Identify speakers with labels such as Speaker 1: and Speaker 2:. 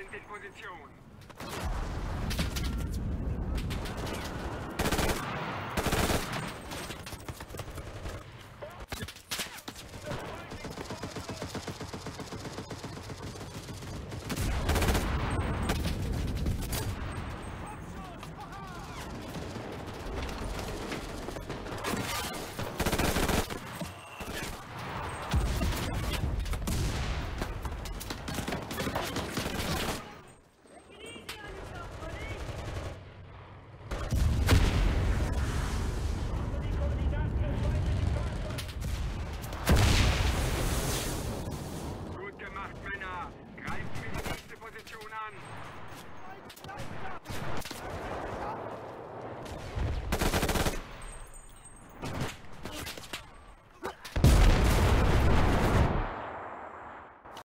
Speaker 1: sind in Position.